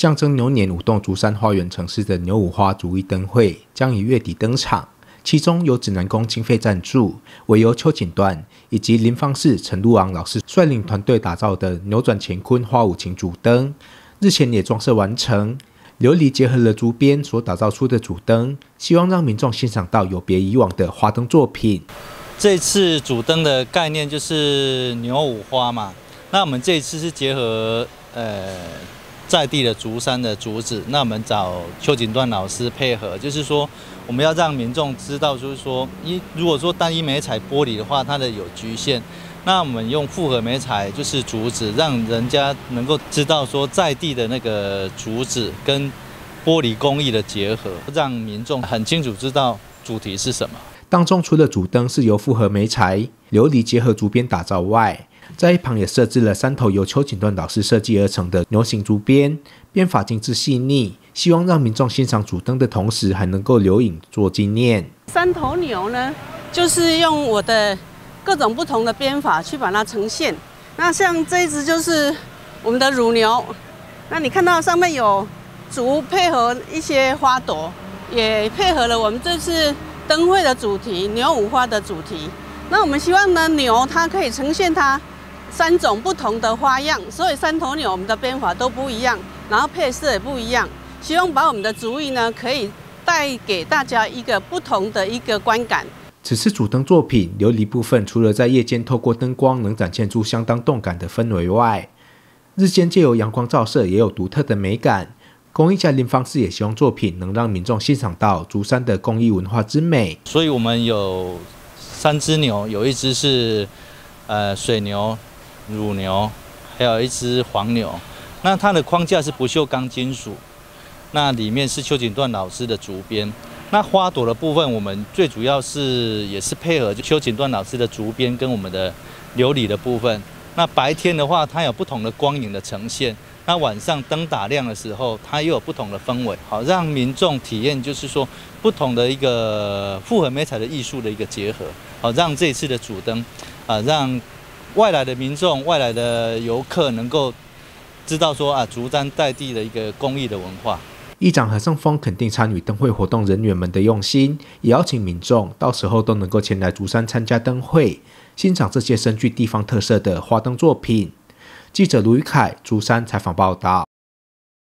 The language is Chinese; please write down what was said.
象征牛年舞动竹山花园城市的牛五花竹艺灯会将于月底登场，其中由指南宫经费赞助，委由邱锦段以及林芳氏、陈路昂老师率领团队打造的扭转乾坤花舞琴主灯，日前也装饰完成。琉璃结合了竹编所打造出的主灯，希望让民众欣赏到有别以往的花灯作品。这次主灯的概念就是牛五花嘛，那我们这次是结合呃在地的竹山的竹子，那我们找邱锦段老师配合，就是说我们要让民众知道，就是说一如果说单一美彩玻璃的话，它的有局限。那我们用复合媒材，就是竹子，让人家能够知道说在地的那个竹子跟玻璃工艺的结合，让民众很清楚知道主题是什么。当中除了主灯是由复合媒材琉璃结合竹编打造外，在一旁也设置了三头由邱锦段老师设计而成的牛形竹编，编法精致细腻，希望让民众欣赏主灯的同时，还能够留影做纪念。三头牛呢，就是用我的。各种不同的编法去把它呈现。那像这一只就是我们的乳牛，那你看到上面有竹配合一些花朵，也配合了我们这次灯会的主题牛五花的主题。那我们希望呢牛它可以呈现它三种不同的花样，所以三头牛我们的编法都不一样，然后配色也不一样。希望把我们的竹艺呢可以带给大家一个不同的一个观感。此次主灯作品琉璃部分，除了在夜间透过灯光能展现出相当动感的氛围外，日间借由阳光照射也有独特的美感。工艺家林方式也希望作品能让民众欣赏到竹山的工艺文化之美。所以我们有三只牛，有一只是呃水牛、乳牛，还有一只黄牛。那它的框架是不锈钢金属，那里面是邱锦段老师的竹编。那花朵的部分，我们最主要是也是配合邱锦段老师的竹编跟我们的琉璃的部分。那白天的话，它有不同的光影的呈现；那晚上灯打亮的时候，它又有不同的氛围，好让民众体验，就是说不同的一个复合美彩的艺术的一个结合，好让这一次的主灯啊，让外来的民众、外来的游客能够知道说啊，竹山在地的一个公益的文化。议长何胜峰肯定参与灯会活动人员们的用心，也邀请民众到时候都能够前来竹山参加灯会，欣赏这些深具地方特色的花灯作品。记者卢宇凯竹山采访报道。